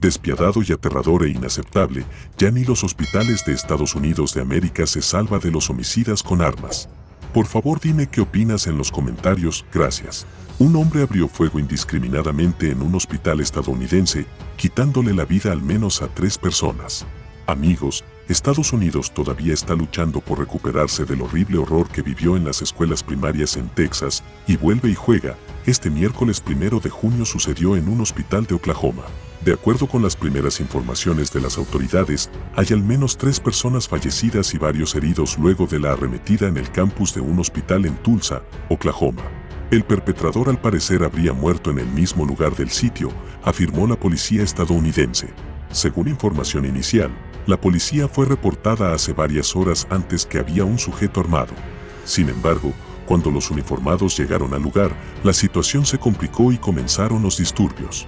Despiadado y aterrador e inaceptable, ya ni los hospitales de Estados Unidos de América se salva de los homicidas con armas. Por favor dime qué opinas en los comentarios, gracias. Un hombre abrió fuego indiscriminadamente en un hospital estadounidense, quitándole la vida al menos a tres personas. Amigos, Estados Unidos todavía está luchando por recuperarse del horrible horror que vivió en las escuelas primarias en Texas, y vuelve y juega, este miércoles primero de junio sucedió en un hospital de Oklahoma. De acuerdo con las primeras informaciones de las autoridades, hay al menos tres personas fallecidas y varios heridos luego de la arremetida en el campus de un hospital en Tulsa, Oklahoma. El perpetrador al parecer habría muerto en el mismo lugar del sitio, afirmó la policía estadounidense. Según información inicial, la policía fue reportada hace varias horas antes que había un sujeto armado. Sin embargo, cuando los uniformados llegaron al lugar, la situación se complicó y comenzaron los disturbios.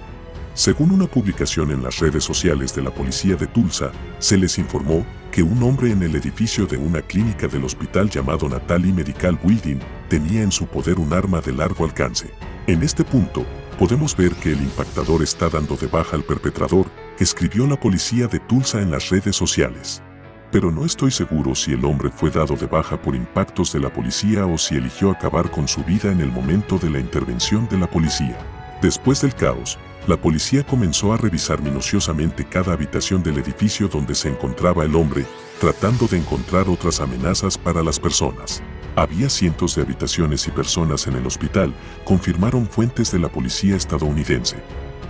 Según una publicación en las redes sociales de la policía de Tulsa, se les informó que un hombre en el edificio de una clínica del hospital llamado Natalie Medical Building tenía en su poder un arma de largo alcance. En este punto, podemos ver que el impactador está dando de baja al perpetrador escribió la policía de Tulsa en las redes sociales. Pero no estoy seguro si el hombre fue dado de baja por impactos de la policía o si eligió acabar con su vida en el momento de la intervención de la policía. Después del caos, la policía comenzó a revisar minuciosamente cada habitación del edificio donde se encontraba el hombre, tratando de encontrar otras amenazas para las personas. Había cientos de habitaciones y personas en el hospital, confirmaron fuentes de la policía estadounidense.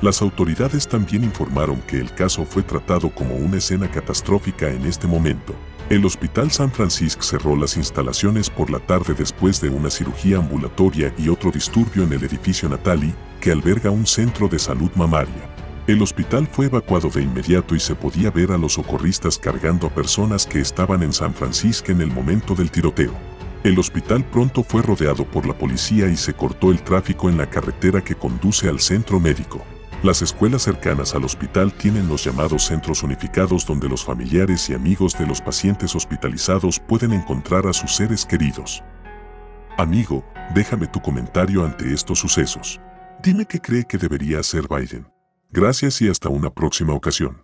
Las autoridades también informaron que el caso fue tratado como una escena catastrófica en este momento. El Hospital San Francisco cerró las instalaciones por la tarde después de una cirugía ambulatoria y otro disturbio en el edificio Natali, que alberga un centro de salud mamaria. El hospital fue evacuado de inmediato y se podía ver a los socorristas cargando a personas que estaban en San Francisco en el momento del tiroteo. El hospital pronto fue rodeado por la policía y se cortó el tráfico en la carretera que conduce al centro médico. Las escuelas cercanas al hospital tienen los llamados centros unificados donde los familiares y amigos de los pacientes hospitalizados pueden encontrar a sus seres queridos. Amigo, déjame tu comentario ante estos sucesos. Dime qué cree que debería hacer Biden. Gracias y hasta una próxima ocasión.